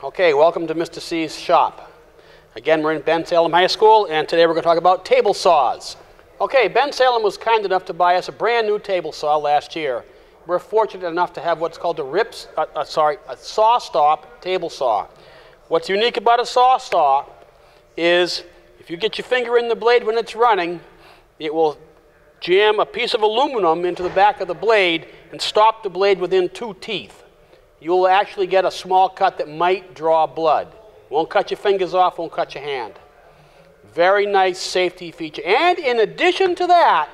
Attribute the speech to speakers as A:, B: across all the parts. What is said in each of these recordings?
A: Okay, welcome to Mr. C's shop. Again, we're in Bensalem High School, and today we're going to talk about table saws. Okay, Bensalem was kind enough to buy us a brand new table saw last year. We're fortunate enough to have what's called a rips, uh, uh, sorry, a SawStop table saw. What's unique about a SawStop is if you get your finger in the blade when it's running, it will jam a piece of aluminum into the back of the blade and stop the blade within two teeth you will actually get a small cut that might draw blood. Won't cut your fingers off, won't cut your hand. Very nice safety feature. And in addition to that,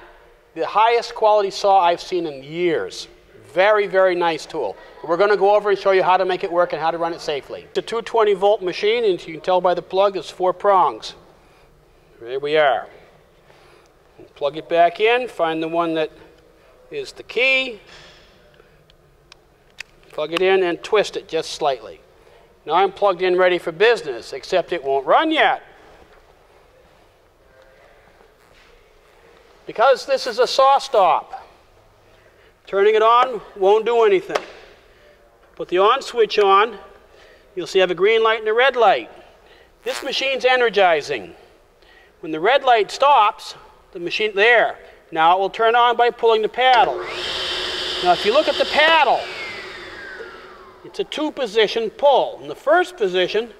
A: the highest quality saw I've seen in years. Very, very nice tool. We're going to go over and show you how to make it work and how to run it safely. It's a 220 volt machine, and you can tell by the plug, there's four prongs. There we are. Plug it back in, find the one that is the key, Plug it in and twist it just slightly. Now I'm plugged in ready for business, except it won't run yet. Because this is a SawStop, turning it on won't do anything. Put the on switch on, you'll see I have a green light and a red light. This machine's energizing. When the red light stops, the machine, there. Now it will turn on by pulling the paddle. Now if you look at the paddle, it's a two position pull. In the first position,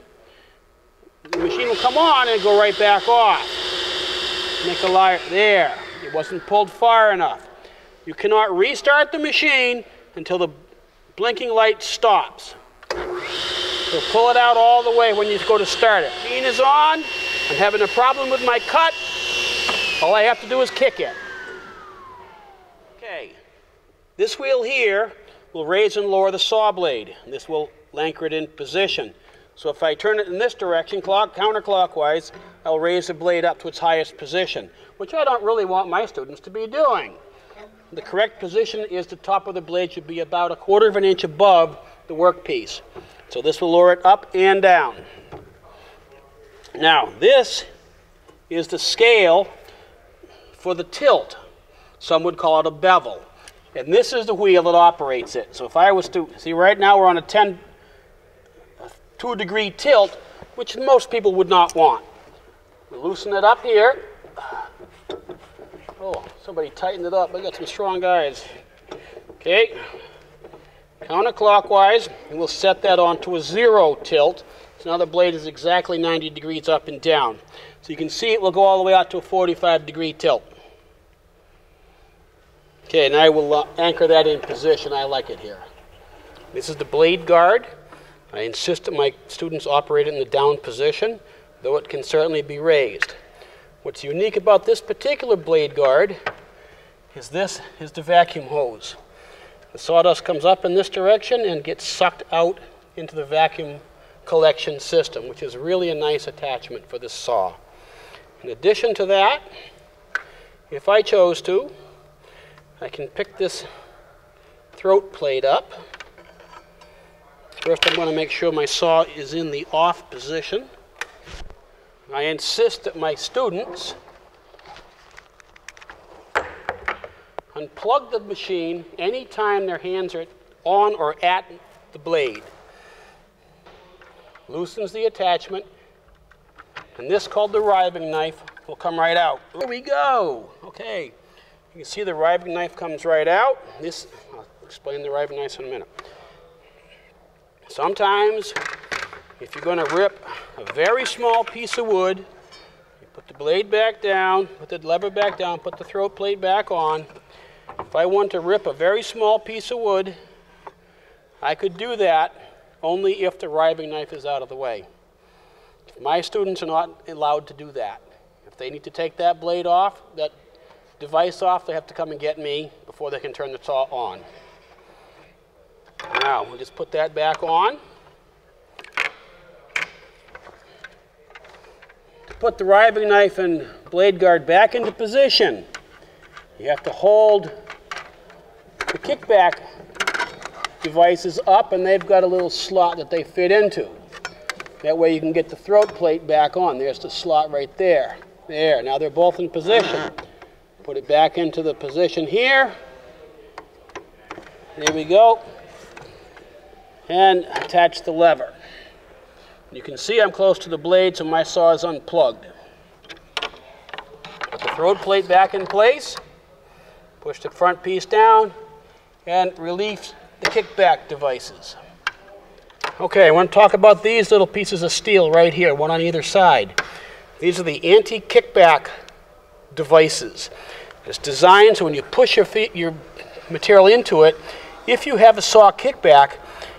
A: the machine will come on and go right back off. Make a light there. It wasn't pulled far enough. You cannot restart the machine until the blinking light stops. So pull it out all the way when you go to start it. Machine is on. I'm having a problem with my cut. All I have to do is kick it. Okay. This wheel here will raise and lower the saw blade. This will anchor it in position. So if I turn it in this direction, clock, counterclockwise, I'll raise the blade up to its highest position, which I don't really want my students to be doing. The correct position is the top of the blade should be about a quarter of an inch above the workpiece. So this will lower it up and down. Now, this is the scale for the tilt. Some would call it a bevel. And this is the wheel that operates it. So if I was to, see right now we're on a 10, a 2 degree tilt, which most people would not want. We loosen it up here. Oh, somebody tightened it up. I got some strong guys. Okay, counterclockwise, and we'll set that onto a zero tilt. So now the blade is exactly 90 degrees up and down. So you can see it will go all the way out to a 45 degree tilt. Okay, and I will uh, anchor that in position. I like it here. This is the blade guard. I insist that my students operate it in the down position, though it can certainly be raised. What's unique about this particular blade guard is this is the vacuum hose. The sawdust comes up in this direction and gets sucked out into the vacuum collection system, which is really a nice attachment for this saw. In addition to that, if I chose to, I can pick this throat plate up. First I'm going to make sure my saw is in the off position. I insist that my students unplug the machine anytime their hands are on or at the blade. Loosens the attachment, and this called the riving knife will come right out. There we go. Okay. You can see the riving knife comes right out. This, I'll explain the riving knife in a minute. Sometimes, if you're going to rip a very small piece of wood, you put the blade back down, put the lever back down, put the throat plate back on. If I want to rip a very small piece of wood, I could do that only if the riving knife is out of the way. My students are not allowed to do that. If they need to take that blade off, that device off, they have to come and get me before they can turn the saw on. Now, we'll just put that back on. To put the riving knife and blade guard back into position, you have to hold the kickback devices up and they've got a little slot that they fit into. That way you can get the throat plate back on. There's the slot right there. There, now they're both in position. Put it back into the position here. There we go. And attach the lever. You can see I'm close to the blade, so my saw is unplugged. Put the throat plate back in place, push the front piece down, and release the kickback devices. Okay, I want to talk about these little pieces of steel right here, one on either side. These are the anti-kickback devices. It's designed so when you push your, feet, your material into it, if you have a saw kickback,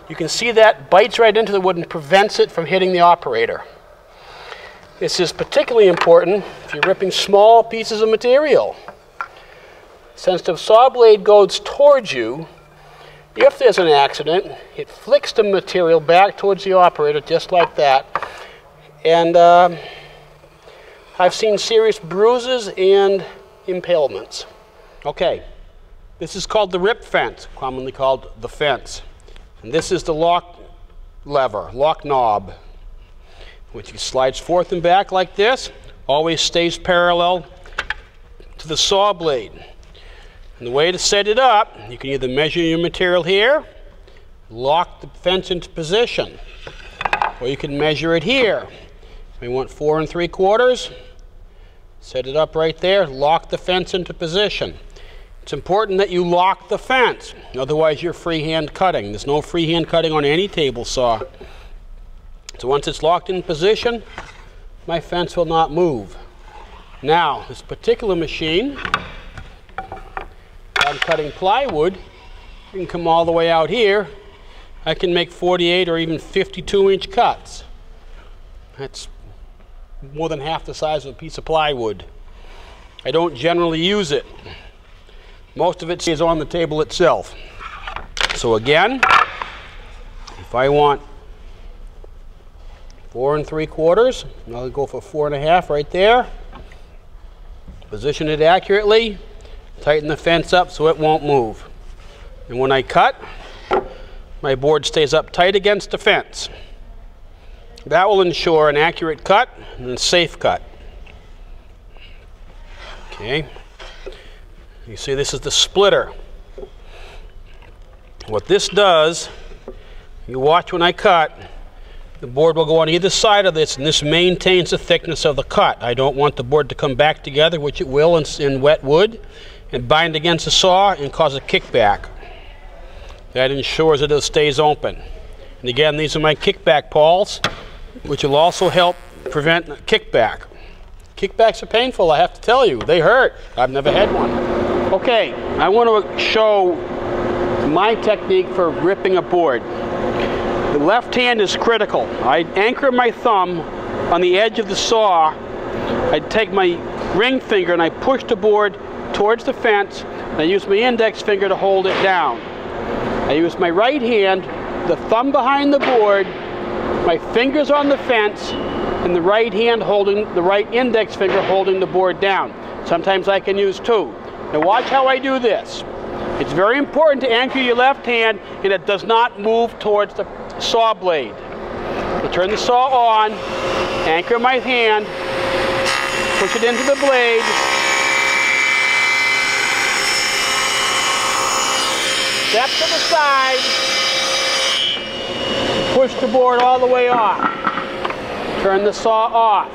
A: you can see that bites right into the wood and prevents it from hitting the operator. This is particularly important if you're ripping small pieces of material. Since the saw blade goes towards you, if there's an accident, it flicks the material back towards the operator just like that. And um, I've seen serious bruises and impalements. Okay, this is called the rip fence, commonly called the fence. And this is the lock lever, lock knob, which slides forth and back like this, always stays parallel to the saw blade. And the way to set it up, you can either measure your material here, lock the fence into position, or you can measure it here. We want four and three quarters, set it up right there, lock the fence into position. It's important that you lock the fence, otherwise you're freehand cutting. There's no freehand cutting on any table saw. So once it's locked in position, my fence will not move. Now, this particular machine I'm cutting plywood, you can come all the way out here. I can make 48 or even 52 inch cuts. That's more than half the size of a piece of plywood. I don't generally use it. Most of it is on the table itself. So again, if I want four and three quarters, I'll go for four and a half right there. Position it accurately, Tighten the fence up so it won't move. And when I cut, my board stays up tight against the fence. That will ensure an accurate cut and a safe cut. Okay. You see this is the splitter. What this does, you watch when I cut, the board will go on either side of this and this maintains the thickness of the cut. I don't want the board to come back together, which it will in, in wet wood and bind against the saw and cause a kickback. That ensures that it stays open. And again, these are my kickback pawls, which will also help prevent kickback. Kickbacks are painful, I have to tell you. They hurt. I've never had one. Okay, I want to show my technique for ripping a board. The left hand is critical. I anchor my thumb on the edge of the saw. I take my ring finger and I push the board towards the fence. I use my index finger to hold it down. I use my right hand, the thumb behind the board, my fingers on the fence, and the right hand holding, the right index finger holding the board down. Sometimes I can use two. Now watch how I do this. It's very important to anchor your left hand and it does not move towards the saw blade. I turn the saw on, anchor my hand, push it into the blade, Step to the side. Push the board all the way off. Turn the saw off.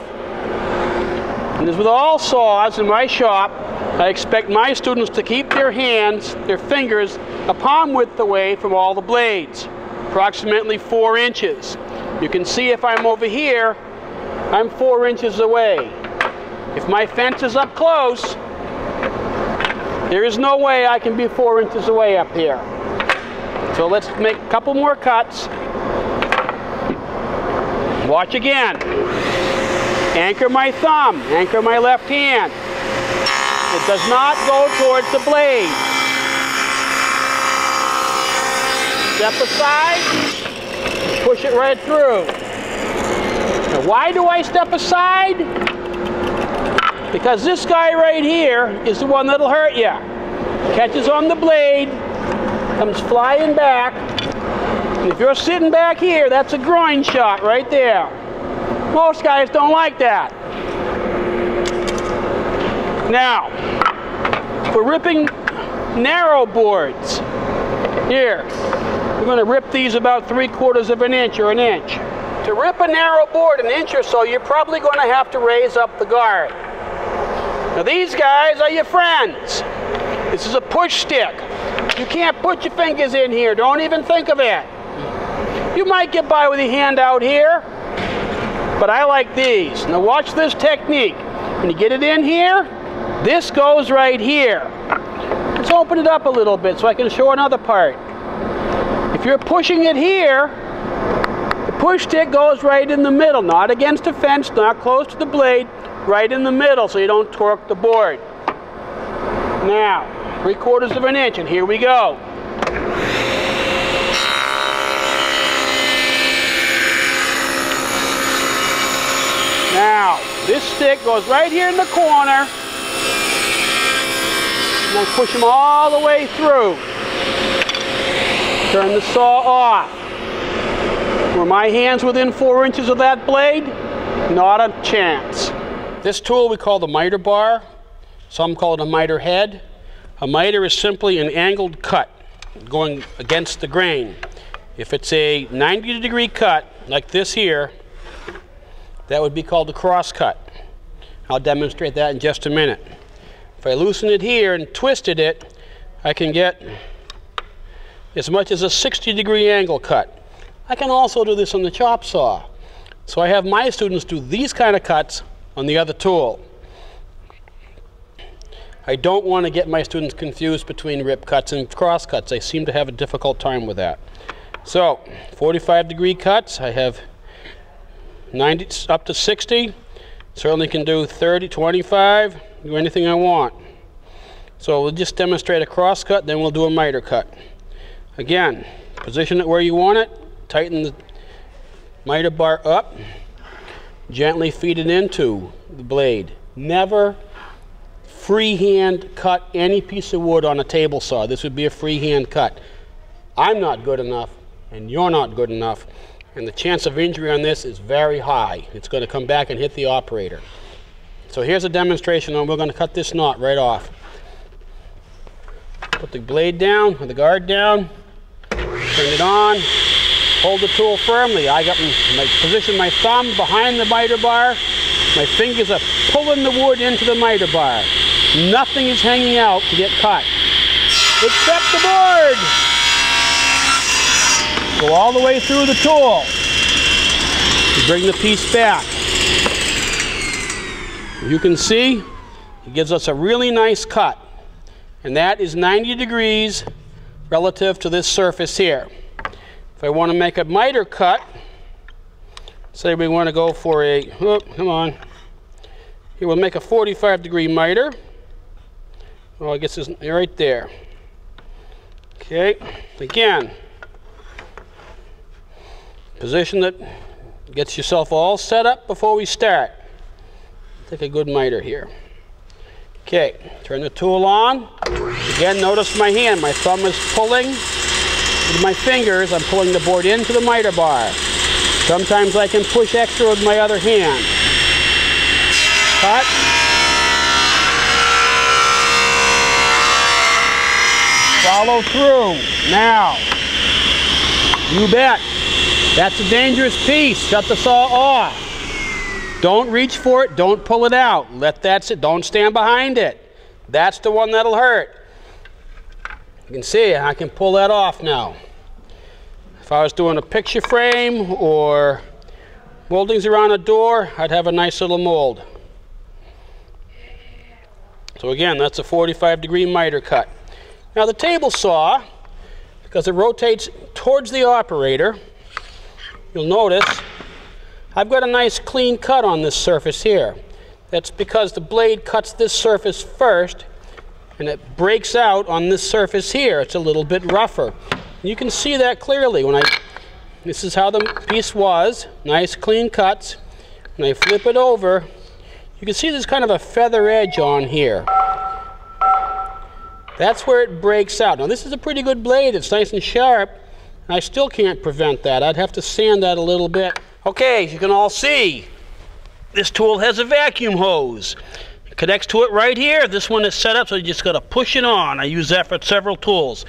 A: And as with all saws in my shop, I expect my students to keep their hands, their fingers, a palm width away from all the blades, approximately four inches. You can see if I'm over here, I'm four inches away. If my fence is up close, there is no way I can be four inches away up here. So let's make a couple more cuts. Watch again. Anchor my thumb, anchor my left hand. It does not go towards the blade. Step aside, push it right through. Now why do I step aside? Because this guy right here is the one that'll hurt you. Catches on the blade, comes flying back. And if you're sitting back here, that's a groin shot right there. Most guys don't like that. Now, for ripping narrow boards, here, we're going to rip these about three quarters of an inch or an inch. To rip a narrow board an inch or so, you're probably going to have to raise up the guard. Now these guys are your friends. This is a push stick. You can't put your fingers in here. Don't even think of it. You might get by with a hand out here, but I like these. Now watch this technique. When you get it in here, this goes right here. Let's open it up a little bit so I can show another part. If you're pushing it here, the push stick goes right in the middle, not against the fence, not close to the blade, right in the middle so you don't torque the board. Now, three quarters of an inch, and here we go. Now, this stick goes right here in the corner. And I push them all the way through. Turn the saw off. Were my hands within four inches of that blade? Not a chance. This tool we call the miter bar. Some call it a miter head. A miter is simply an angled cut going against the grain. If it's a 90 degree cut, like this here, that would be called a cross cut. I'll demonstrate that in just a minute. If I loosen it here and twisted it, I can get as much as a 60 degree angle cut. I can also do this on the chop saw. So I have my students do these kind of cuts on the other tool. I don't want to get my students confused between rip cuts and cross cuts. They seem to have a difficult time with that. So 45 degree cuts, I have 90 up to 60. Certainly can do 30, 25, do anything I want. So we'll just demonstrate a cross cut, then we'll do a miter cut. Again, position it where you want it, tighten the miter bar up, gently feed it into the blade. Never freehand cut any piece of wood on a table saw. This would be a freehand cut. I'm not good enough, and you're not good enough and the chance of injury on this is very high. It's going to come back and hit the operator. So here's a demonstration and we're going to cut this knot right off. Put the blade down, or the guard down, turn it on, hold the tool firmly. I got my, position my thumb behind the miter bar. My fingers are pulling the wood into the miter bar. Nothing is hanging out to get cut, except the board. Go all the way through the tool. Bring the piece back. You can see it gives us a really nice cut. And that is 90 degrees relative to this surface here. If I want to make a miter cut, say we want to go for a, oh, come on. Here we'll make a 45 degree miter. Well, I guess it's right there. Okay, again, Position that gets yourself all set up before we start. Take a good miter here. Okay, turn the tool on. Again, notice my hand. My thumb is pulling. With my fingers, I'm pulling the board into the miter bar. Sometimes I can push extra with my other hand. Cut. Follow through. Now, you bet. That's a dangerous piece. Shut the saw off. Don't reach for it. Don't pull it out. Let that sit. Don't stand behind it. That's the one that'll hurt. You can see I can pull that off now. If I was doing a picture frame or moldings around a door, I'd have a nice little mold. So again, that's a 45 degree miter cut. Now the table saw, because it rotates towards the operator, you'll notice I've got a nice clean cut on this surface here. That's because the blade cuts this surface first and it breaks out on this surface here. It's a little bit rougher. You can see that clearly when I, this is how the piece was, nice clean cuts. When I flip it over, you can see there's kind of a feather edge on here. That's where it breaks out. Now this is a pretty good blade, it's nice and sharp, I still can't prevent that. I'd have to sand that a little bit. Okay, you can all see, this tool has a vacuum hose. It connects to it right here. This one is set up so you just got to push it on. I use that for several tools.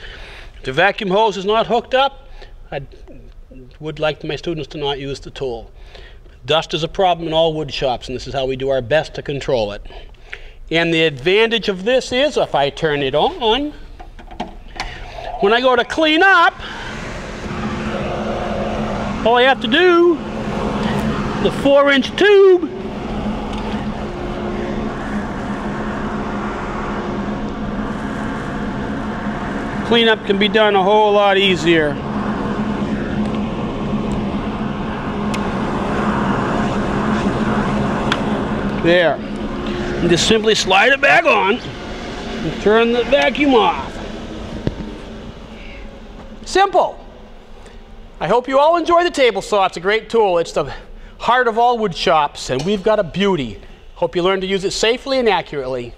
A: If the vacuum hose is not hooked up, I would like my students to not use the tool. Dust is a problem in all wood shops, and this is how we do our best to control it. And the advantage of this is if I turn it on, when I go to clean up, all you have to do, the four inch tube, cleanup can be done a whole lot easier. There. And just simply slide it back on and turn the vacuum off. Simple. I hope you all enjoy the table saw. It's a great tool. It's the heart of all wood shops, and we've got a beauty. Hope you learn to use it safely and accurately.